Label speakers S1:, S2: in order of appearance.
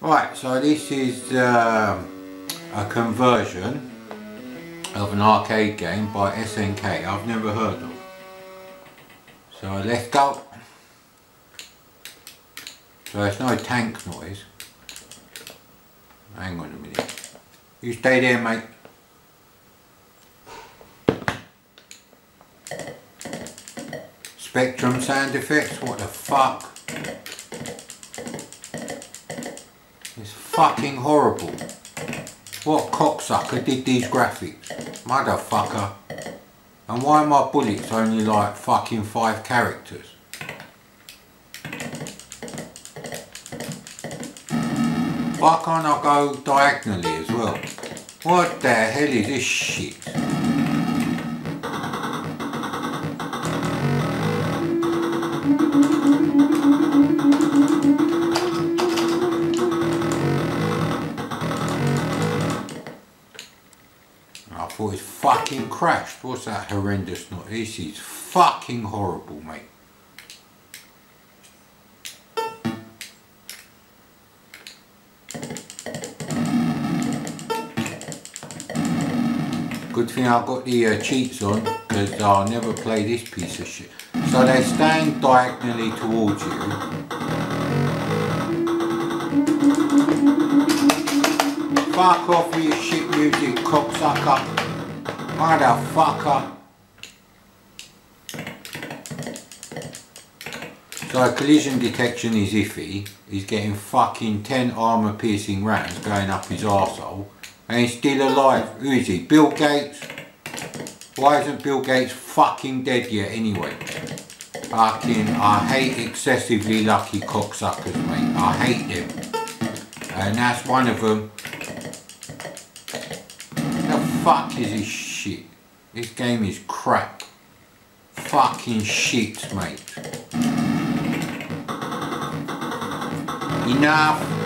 S1: Right, so this is um, a conversion of an arcade game by SNK I've never heard of. So let's go. So there's no tank noise. Hang on a minute. You stay there mate. Spectrum sound effects, what the fuck? Fucking horrible. What cocksucker did these graphics? Motherfucker. And why are my bullets only like fucking five characters? Why can't I go diagonally as well? What the hell is this shit? I thought it's fucking crashed. What's that horrendous noise? This is fucking horrible, mate. Good thing I've got the uh, cheats on because I'll never play this piece of shit. So they stand diagonally towards you. Fuck off with your shit music, cocksucker. Motherfucker. So collision detection is iffy. He's getting fucking 10 armour piercing rounds going up his arsehole. And he's still alive. Who is he? Bill Gates? Why isn't Bill Gates fucking dead yet anyway? Fucking, I hate excessively lucky cocksuckers, mate. I hate them. And that's one of them. Fuck is this shit? This game is crap. Fucking shit, mate. Enough.